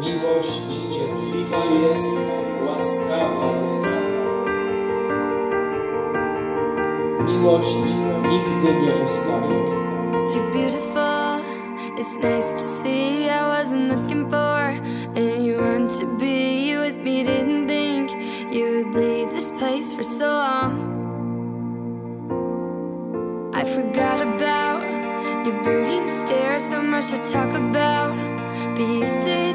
miłość cierpliwa jest, łaskawa jest. Miłość nigdy nie ustaje. You're beautiful, it's nice to see I wasn't looking for And you to be with me, didn't think You would leave this place for so long I forgot about your brooding stare So much to talk about, but you said.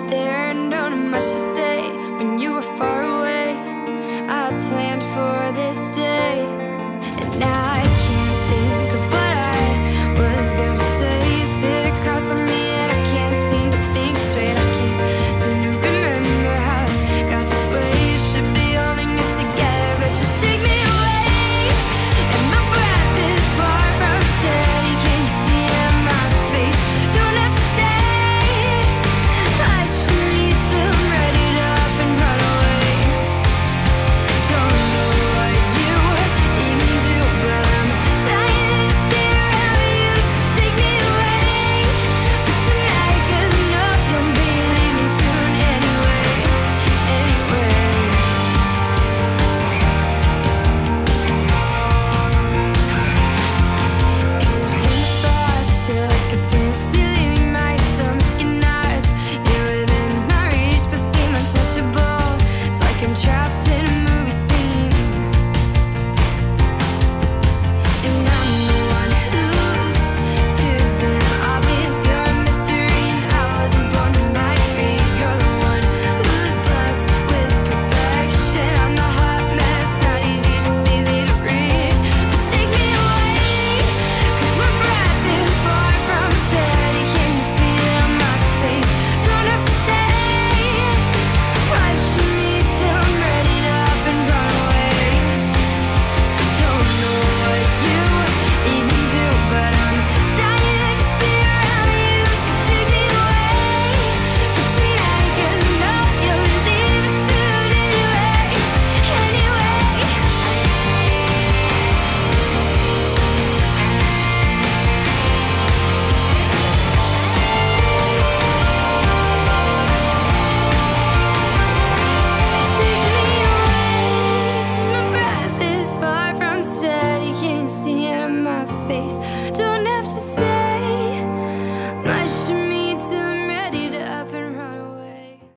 Sitting